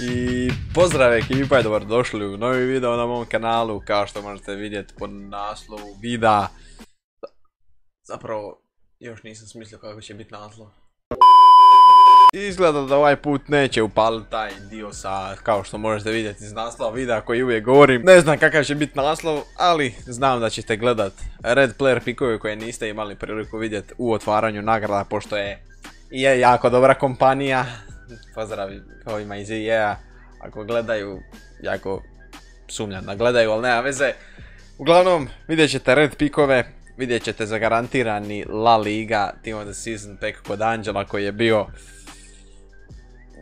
I pozdrav ekipa i dobrodošli u novi video na mom kanalu, kao što možete vidjeti po naslovu videa. Zapravo, još nisam smislio kako će biti naslov. Izgleda da ovaj put neće upaliti taj dio sa, kao što možete vidjeti iz naslova videa koji uvijek govorim. Ne znam kakav će biti naslov, ali znam da ćete gledat Red Player pikove koje niste imali priliku vidjeti u otvaranju nagrada, pošto je je jako dobra kompanija. Pozdrav ovima iz EA, ako gledaju, jako sumnjam da gledaju, ali nema veze. Uglavnom, vidjet ćete red pikove, vidjet ćete zagarantirani La Liga Team of the Season pack kod Anđela koji je bio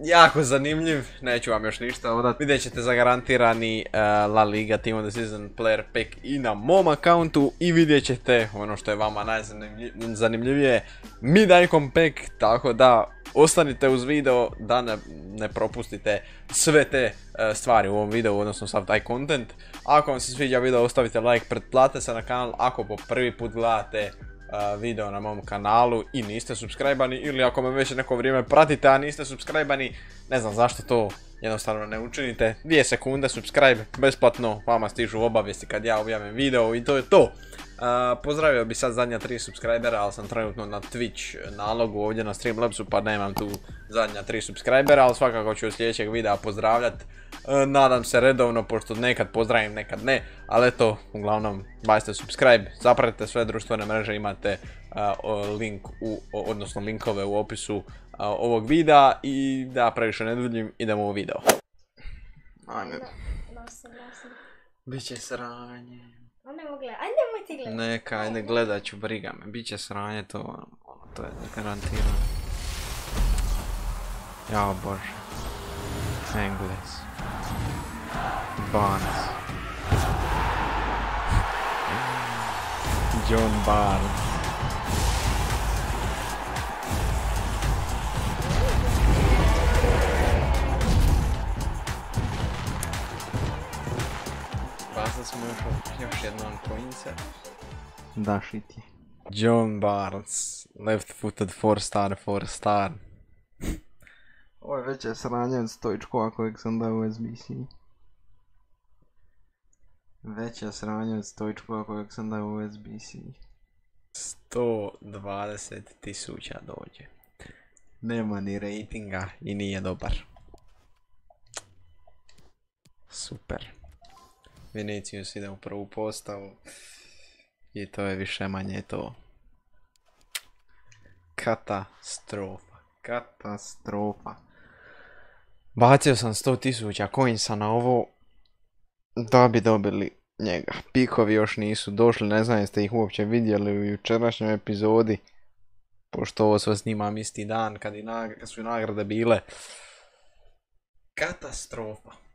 jako zanimljiv, neću vam još ništa odat. Vidjet ćete zagarantirani uh, La Liga Team of the Season player pack i na mom accountu i vidjet ćete ono što je vama najzanimljivije Midicom pack, tako da ostanite uz video da ne, propustite sve te uh, stvari u ovom videu, odnosno sav taj content. Ako vam se sviđa video ostavite like, pretplate se na kanal ako po prvi put gledate video na mom kanalu i niste subscribani ili ako me već neko vrijeme pratite a niste subscribani, ne znam zašto to jednostavno ne učinite. Dvije sekunde subscribe, besplatno, vama stižu obavijesti kad ja objavim video i to je to. pozdravio bi sad zadnja tri subscribera, ali sam trenutno na Twitch nalogu ovdje na Streamlabsu pa nemam tu zadnja tri subscribera, ali svakako ću u sljedećeg videa pozdravljat. E, nadam se redovno, pošto nekad pozdravim, nekad ne, ali eto, uglavnom, bajste subscribe, zapratite sve društvene mreže, imate link, u, odnosno linkove u opisu ovog videa i da previše ne duljim, idemo u video. Ajme. Biće sranje. Ajde ti gledati. Neka, ajde gledat ću, briga me. Biće sranje, to, ono, to je garantirano. Jao bože. Engles. Barnes. John Barnes. Još, jednom coince. Da, šiti. John Barnes. Left footed 4 star, 4 star. Ovo je veće sranje od stojčkova kojeg sam dao u SBC. Veća sranja od stojčkova kojeg sam dao u SBC. 120 tisuća dođe. Nema ni ratinga i nije dobar. Super. Vinicius ide u prvu postavu. I to je više manje to. Katastrofa. Katastrofa. Bacio sam 100.000 coinsa na ovo da bi dobili njega. Pikovi još nisu došli, ne znam jeste ih uopće vidjeli u jučerašnjoj epizodi. Pošto ovo sve snimam isti dan kad, i su i nagrade bile. Katastrofa.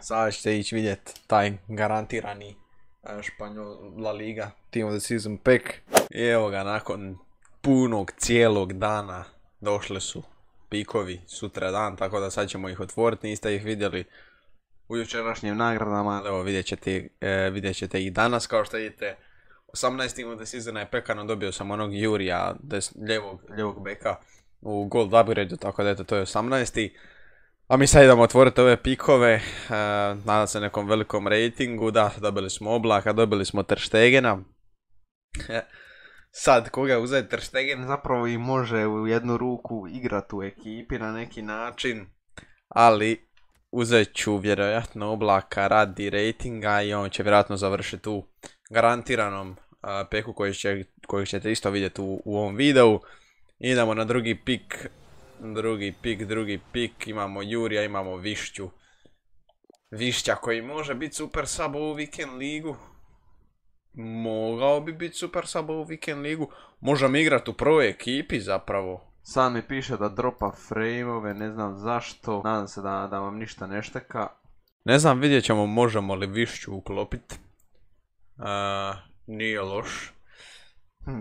Sada ćete ići vidjeti taj garantirani e, Španjol La Liga Team of the Season pack. I evo ga, nakon punog cijelog dana došle su pikovi sutra dan, tako da sad ćemo ih otvoriti, niste ih vidjeli u jučerašnjim nagradama, evo vidjet ćete, e, ih danas kao što vidite. 18. od sezona je pekano, dobio sam onog Jurija, des, ljevog, ljevog beka u Gold upgrade tako da eto to je 18. A mi sad idemo otvoriti ove pikove, e, nadam se nekom velikom ratingu, da, dobili smo Oblaka, dobili smo Terstegena. Sad, koga uzeti Terstegen zapravo i može u jednu ruku igrati u ekipi na neki način, ali uzet ću vjerojatno oblaka radi ratinga i on će vjerojatno završiti u garantiranom peku koji, će, koji ćete isto vidjeti u ovom videu. Idemo na drugi pik, drugi pik, drugi pik, imamo Jurija, imamo Višću. Višća koji može biti super sub u Weekend ligu, mogao bi biti super sub u Weekend ligu. Možemo igrati u prvoj ekipi zapravo. Sad mi piše da dropa frameove, ne znam zašto. Nadam se da, da vam ništa ne šteka. Ne znam, vidjet ćemo možemo li višću uklopit. nije loš. Hm.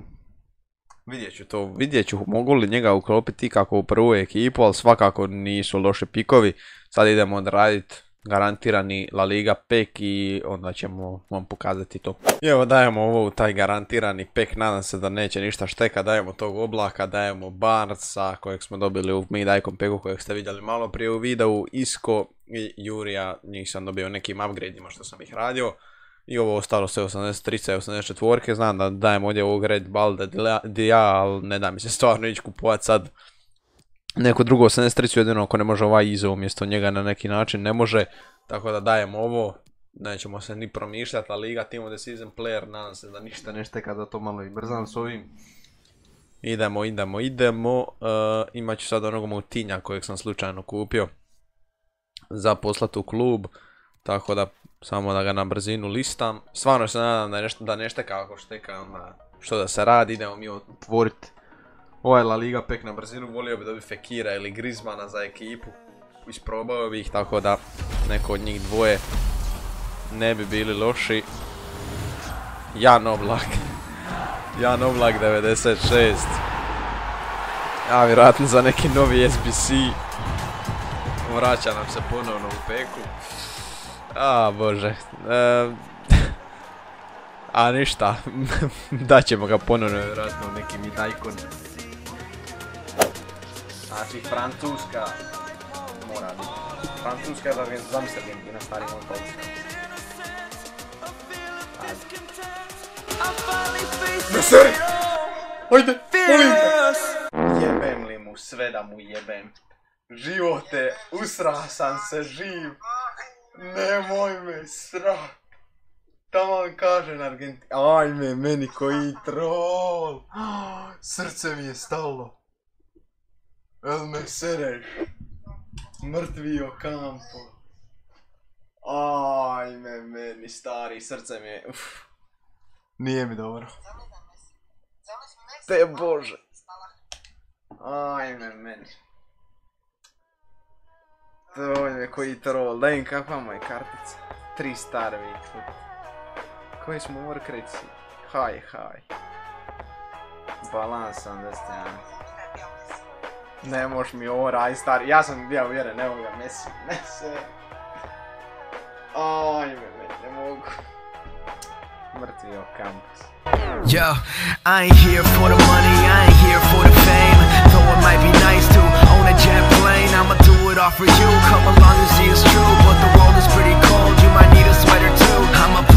Vidjet ću to, vidjet ću mogu li njega uklopiti kako u prvu ekipu, ali svakako nisu loše pikovi. Sad idemo odraditi garantirani La Liga pek i onda ćemo vam pokazati to. Evo dajemo ovo u taj garantirani pek, nadam se da neće ništa šteka, dajemo tog oblaka, dajemo Barca kojeg smo dobili u mid icon peku kojeg ste vidjeli malo prije u videu, Isko i Jurija, njih sam dobio nekim upgradeima što sam ih radio. I ovo ostalo sve 83 i 84 znam da dajem ovdje ovog Red Balde Dia, ali ne da mi se stvarno ići kupovat sad neko drugo 83 jedino ako ne može ovaj Izo umjesto njega na neki način ne može, tako da dajem ovo, nećemo se ni promišljati, a Liga Team of the Season Player, nadam se da ništa ne šteka da to malo i brzam s ovim. Idemo, idemo, idemo, uh, imat ću sad onog Moutinja kojeg sam slučajno kupio za u klub, tako da samo da ga na brzinu listam. Stvarno se nadam da, nešto, da ne šteka ako šteka, što da se radi, idemo mi otvoriti ovaj La Liga pek na brzinu, volio bi dobiti Fekira ili Griezmana za ekipu. Isprobao bih tako da neko od njih dvoje ne bi bili loši. Jan Oblak. Jan Oblak 96. A vjerojatno za neki novi SBC. Vraća nam se ponovno u peku. A bože. a ništa. Daćemo ga ponovno vjerojatno neki mid Znači, Francuska mora biti. Francuska je da zamisli Argentina, stari moj Polska. Ajde. Ajde, molim te! Jebem li mu sve da mu jebem. Živote, usra sam se živ. Nemoj me strah. Tamo kaže na Argentina. Ajme, meni koji troll. Srce mi je stalo. El me sereš? Mrtvi o kampo. Ajme, meni stari, srce mi je... Nije mi dobro. Te bože. Ajme, meni. To je koji troll, da im kakva moja kartica. Tri star vikli. Koji smo workreci? Haj, haj. Balans 71. Ne moš mi ovo radit star, ja sam bio uvjeren, evo ga, Messi, se. Ajme, ne mogu. Mrtvi o kampus. Yo, I ain't here for the money, I ain't here for the fame Though it might be nice to own a jet would offer you. Come along and see it's true. But the world is pretty cold. You might need a sweater too. I'm a